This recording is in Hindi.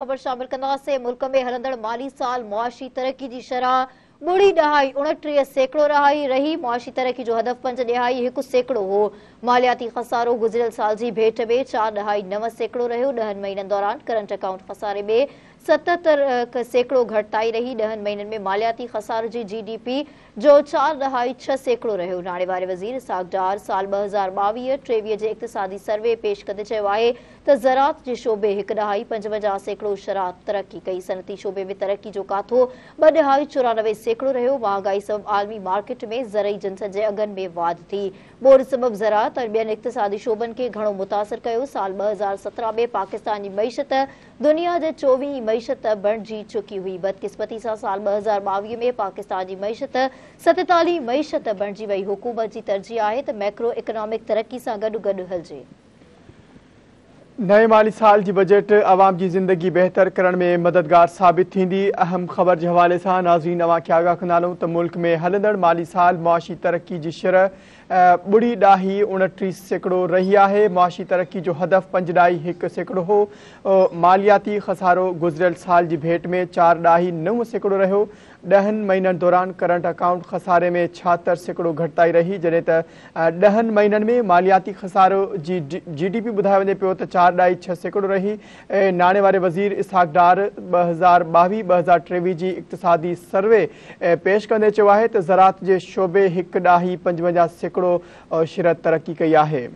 ख़बर शामिल कंदासीं मुल्क में हलंदड़ माली साल मुआशी तरक़ी जी शरह। ॿुड़ी ॾहाई, उणटीह सैकड़ो रहाई रही मुआशी तरक़ी जो हदफ़ पंज दहाई एक सैकड़ो हो। मालियाती खसारो गुज़िरियल साल की भेट में चार दहाई नव सैकड़ो रो दह महीननि दौरान करंट अकाउंट खसारे में सतहतरि सैकड़ो घटिताई रही। ॾहनि महीननि में मालियाती खसार जी जी डी पी जो चार दहाई छह सैकड़ो रहियो नाणे वारे वज़ीर सागडार साल ॿ हज़ार ॿावीह टेवीह जे इक़्तिसादी सर्वे पेश कंदे त ज़रात जे शोबे हिकु ॾहाई पंजवंजाह सैकड़ो शराह तरक़ी कई। सनती शोबे में तरक़ी जो काथो, ॿ ॾहाई चोरानवे सैकड़ो रहियो। महांगाई सबबि आलमी मार्केट में ज़रई जिन्स जे अघनि में वाध थी। बोर्ड सबबि ज़रात ऐं ॿियनि इक़्तिसादी शोबनि खे घणो मुतासिर कयो। साल ॿ हज़ार सत्रहं में पाकिस्तान मीशत दुनिया जे चोवीह मीशत बणिजी चुकी हुई। बदकिस्मती सां साल ॿ हज़ार ॿावीह में पाकिस्तान जी मीशत सतेतालीह मीशत बणिजी वई हुकूमत जी तरजीह आहे त मैक्रो इकोनॉमिक तरक़ी सां गॾु गॾु हलिजे। नए माली साल जी बजट आवाम की ज़िंदगी बेहतर करण में मददगार साबित थींदी। अहम ख़बर के हवाले से नाज़रीन अव्हांखे आगाह कंदा त मुल्क में हलंदड़ माली साल, मुआशी तरक्की की शरह ॿुड़ी ॾाही उणटीह सैकड़ो रही है मुआशी तरक्की जो हदफ़ पंज ॾाही हिकु सैकड़ो हो। मालियाती खसारो गुज़िरियल साल की भेट में चार ॾाही नव सैकड़ो रो ॾहनि महीननि दौरान करंट अकाउंट खसारे में छाहतरि सैकड़ो घटिताई रही। जॾहिं त महीननि में मालियाती खसारो जी जी डी पी ॿुधायो वञे पियो त चारि छह सैकड़ो रही। ऐं नाणे वज़ीर इसहाक डार ॿ हज़ार ॿावीह, ॿ हज़ार टेवीह जी इक़्तिसादी सर्वे पेश कंदे चयो ज़रात जे शोबे हिकु ॾाही पंजवंजाह सैकड़ो शिरत तरक्की कई आहे